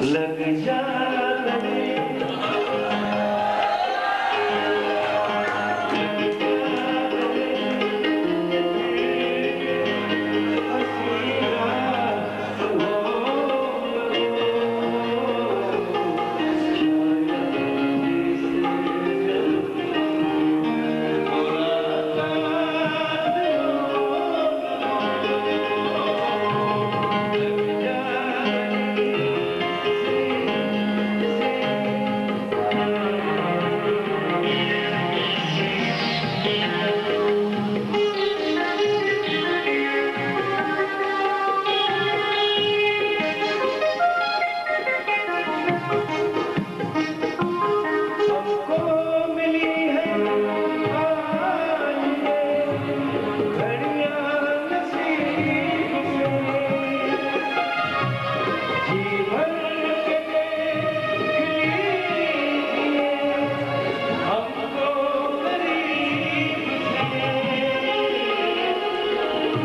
Let me die.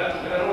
That's,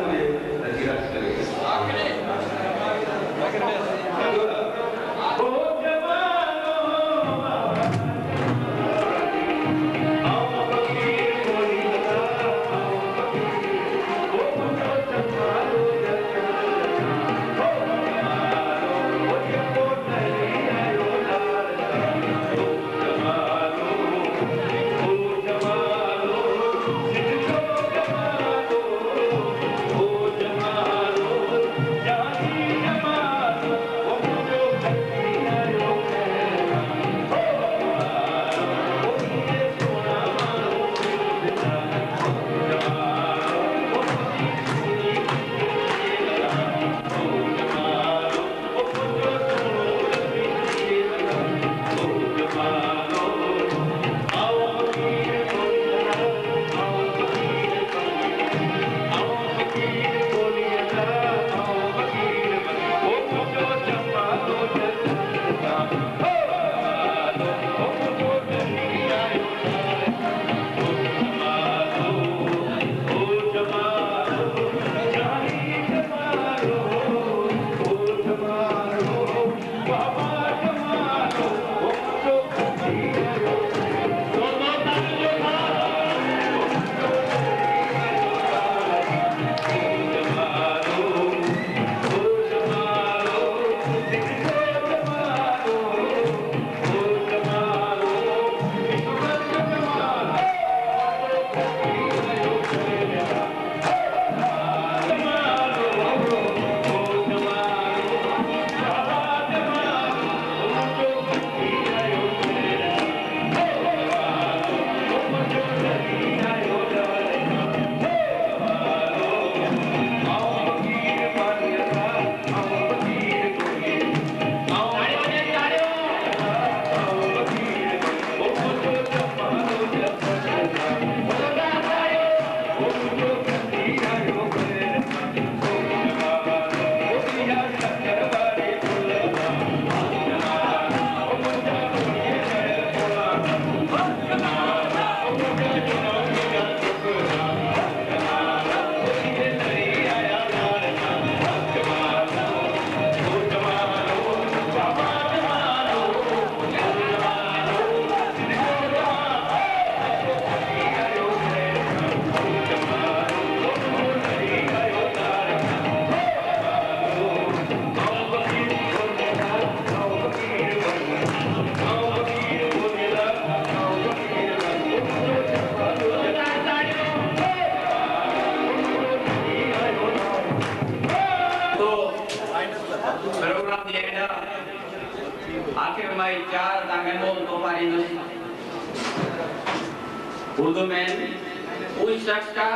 Urdu میں اس شخص کا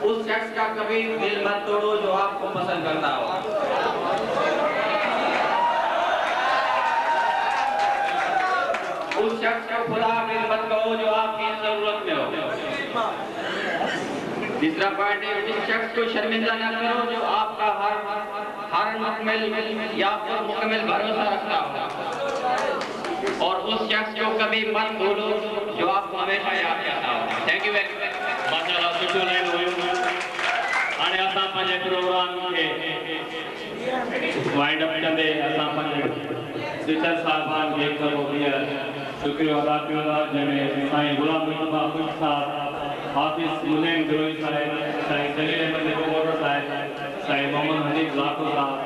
اس شخص کا کبھی دل مت توڑو جو آپ کو پسند کرتا ہو۔ اس شخص کا کھلا دل مت کہو جو آپ کی ضرورت میں ہو۔ تیسرا پوائنٹ ہے، اس شخص کو شرمندہ نہ کرو جو آپ کا ہر ہر مکمل یا پر مکمل بھروسہ رکھتا ہو۔ اور اس شخص کو کبھی مت بھولو جو آپ کو ہمیشہ یاد کرتا ہو۔ تینکیو ویڈیو ماشاءاللہ سکتو لائن ہوئے ہوئے آنے آتا پانچے پروگرام کے وائنڈ اپ کندے آتا پانچے سیچر صاحبان کے ایک طرح ہوئی ہے شکریہ ادا کیوں ادا جنہیں سائن غلام مطبع خوش صاحب، حافظ مزین گروہی صاحب سائن جلیل احمد نے کو بورٹر صاحب سائن محمد حنیف لاکھو صاحب۔